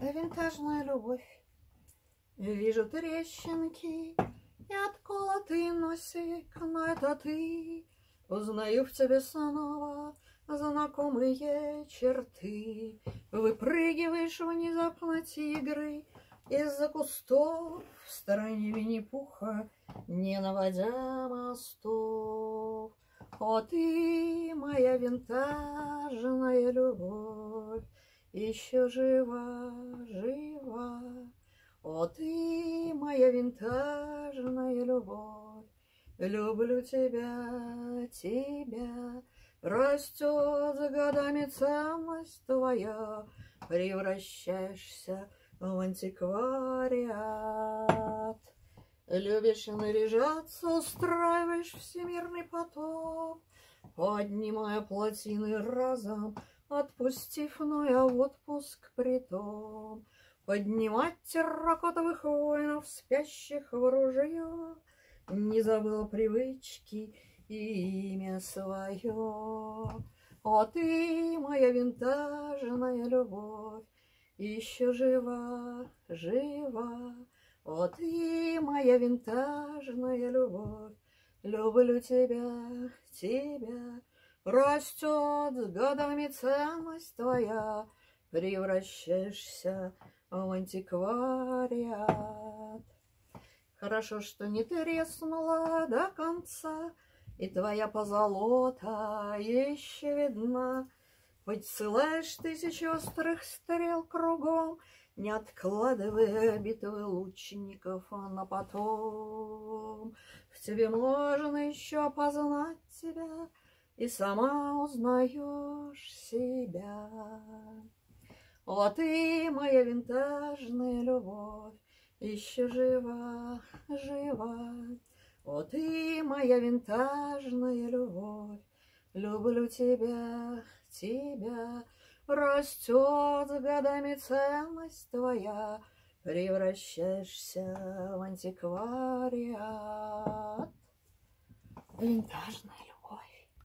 Винтажная любовь. Вижу трещинки и отколотый носик, но это ты. Узнаю в тебе снова знакомые черты. Выпрыгиваешь внезапно тигры из-за кустов в стороне Винни-Пуха, не наводя мостов. О, ты, моя винтажная любовь, еще жива, жива. О, ты, моя винтажная любовь, люблю тебя, тебя. Растет с годами ценность твоя, превращаешься в антиквариат. Любишь наряжаться, устраиваешь всемирный потоп, Поднимая плотины разом, отпустив Ноя в отпуск притом. Поднимать терракотовых воинов, спящих в ружье, Не забыла привычки и имя свое. О, ты, моя винтажная любовь, Еще жива, жива, о, ты моя винтажная любовь, Люблю тебя, тебя. Растет с годами ценность твоя, Превращаешься в антиквариат. Хорошо, что не треснула до конца, И твоя позолота еще видна. Хоть ссылаешь тысячи острых стрел кругом, не откладывая битвы лучников на потом. В тебе можно еще опознать себя, И сама узнаешь себя. О, ты, моя винтажная любовь, Еще жива, жива. О, ты, моя винтажная любовь, Люблю тебя, тебя, Растет годами ценность твоя, Превращаешься в антиквариат. Винтажная любовь.